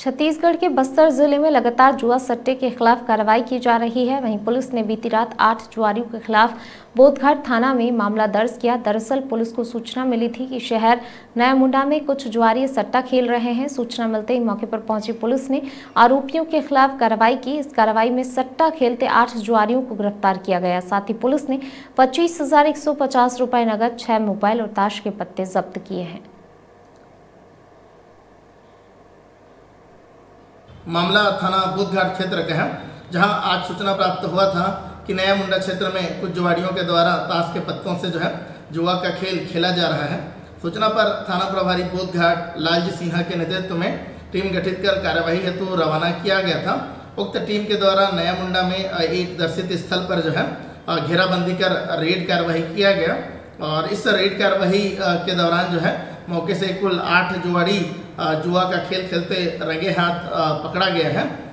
छत्तीसगढ़ के बस्तर ज़िले में लगातार जुआ सट्टे के खिलाफ कार्रवाई की जा रही है। वहीं पुलिस ने बीती रात आठ जुआरियों के खिलाफ बोधघाट थाना में मामला दर्ज किया। दरअसल पुलिस को सूचना मिली थी कि शहर नया मुंडा में कुछ जुआरी सट्टा खेल रहे हैं। सूचना मिलते ही मौके पर पहुँची पुलिस ने आरोपियों के खिलाफ कार्रवाई की। इस कार्रवाई में सट्टा खेलते आठ जुआरियों को गिरफ़्तार किया गया। साथ ही पुलिस ने पच्चीस रुपए नगद, छह मोबाइल और ताश के पत्ते जब्त किए हैं। मामला थाना बुद्धघाट क्षेत्र का है, जहाँ आज सूचना प्राप्त हुआ था कि नया मुंडा क्षेत्र में कुछ जुआड़ियों के द्वारा ताश के पत्तों से जो है जुआ का खेल खेला जा रहा है। सूचना पर थाना प्रभारी बोधघाट लालजी सिन्हा के नेतृत्व में टीम गठित कर कार्यवाही हेतु तो रवाना किया गया था। उक्त टीम के द्वारा नया मुंडा में एक दर्शित स्थल पर जो है घेराबंदी कर रेड कार्रवाई किया गया और इस रेड कार्रवाई के दौरान जो है मौके से कुल आठ जुआरी जुआ का खेल खेलते रंगे हाथ पकड़ा गया है।